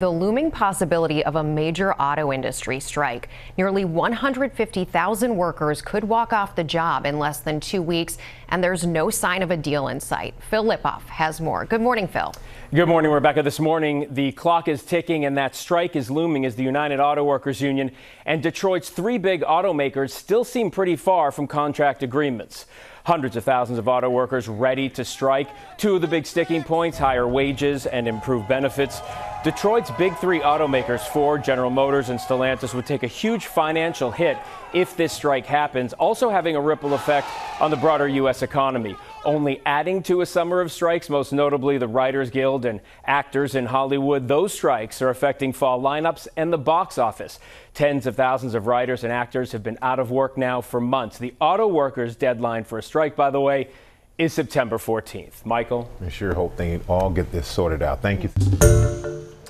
The looming possibility of a major auto industry strike. Nearly 150,000 workers could walk off the job in less than two weeks, and there's no sign of a deal in sight. Phil Lipof has more. Good morning, Phil. Good morning, Rebecca. This morning, the clock is ticking, and that strike is looming as the United Auto Workers Union and Detroit's three big automakers still seem pretty far from contract agreements. Hundreds of thousands of auto workers ready to strike. Two of the big sticking points higher wages and improved benefits. Detroit's big three automakers, Ford, General Motors, and Stellantis, would take a huge financial hit if this strike happens, also having a ripple effect on the broader U.S. economy. Only adding to a summer of strikes, most notably the Writers Guild and actors in Hollywood. Those strikes are affecting fall lineups and the box office. Tens of thousands of writers and actors have been out of work now for months. The auto workers' deadline for a strike, by the way, is September 14th. Michael? I sure hope they all get this sorted out. Thank you.